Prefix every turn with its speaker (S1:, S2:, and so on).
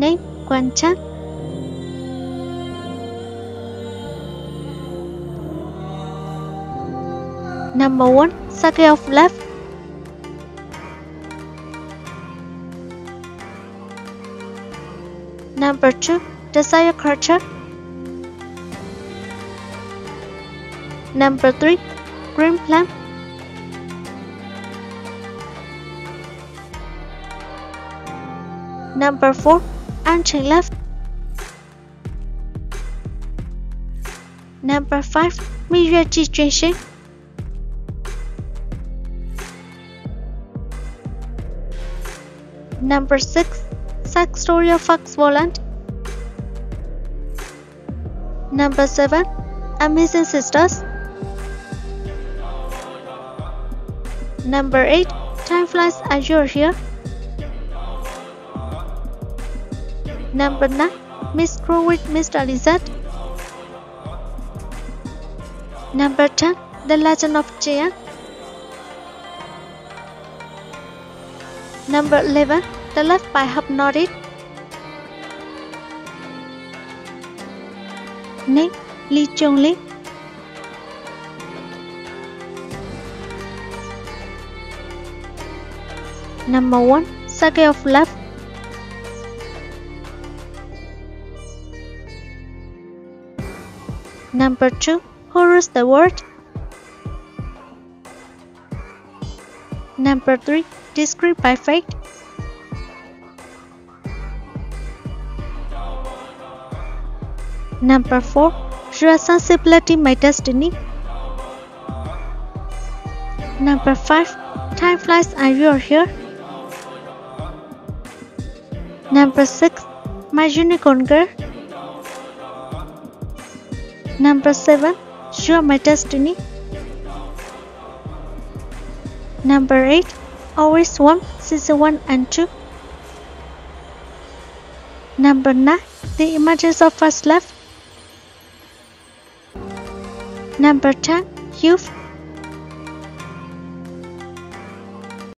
S1: Name Quan Number 1 Sake of Love. Number 2 Desire Culture. Number 3 Green Plum Number 4 Ancient Love Number 5 Mirror Situation Number 6 Side Story of Fox Volant. Number 7 Amazing Sisters. Number 8 Time Flies As You're Here Nam 9 Miss Crowick, Mr. Lizard Number 10 The Legend of Jian Number 11 The Love by Hypnotic Next, Lee Chung Lee. Number 1 Sake of Love. Number 2 Who Rules the World Number 3 Discreet by Fate. Number 4 Responsibility My Destiny. Number 5 Time Flies and You're Here? Number 6 My Unicorn Girl Number 7 You're My Destiny. Number 8 Always One Season 1 and 2 Number 9 The Images of First Love. Number 10 Youth